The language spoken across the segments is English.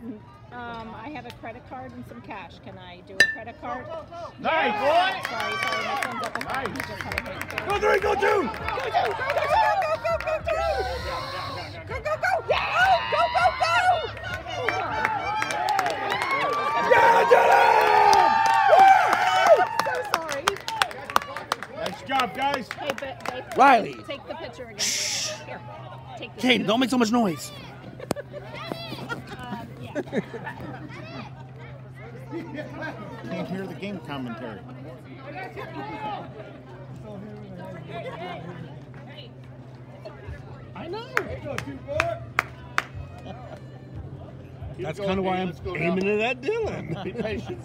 Um, I have a credit card and some cash. Can I do a credit card? Go, go, go. Nice! Yeah. Sorry, sorry, my son's up. Nice. He go had go big go go go go Go go Go, go, go, go, go, go, go, go! Go, go, go! go Go, go, go! Yeah, get it! Woo! So sorry. Nice job, guys. go go go go Take the picture again. go go take go go don't make so much noise. Can't hear the game commentary. I know. That's kind of why I'm aiming it at Dylan. Be patient.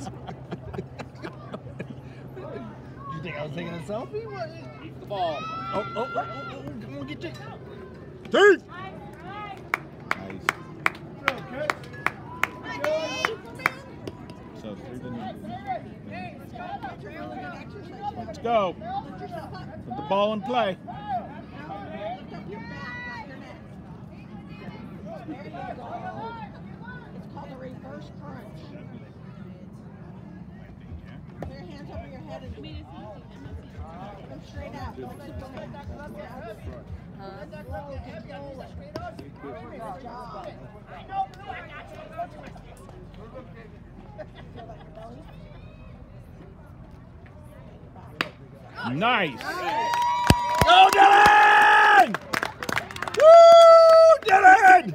you think I was taking a selfie? What? Keep the ball. Oh, oh, oh, oh, oh, come on, get you. Three. So three to nine. Let's go. Put the ball in play. It's called a reverse crunch. Put your hands over your head and come straight out. Don't sit down. Good job. Nice. Go, Dylan! Woo, Dylan!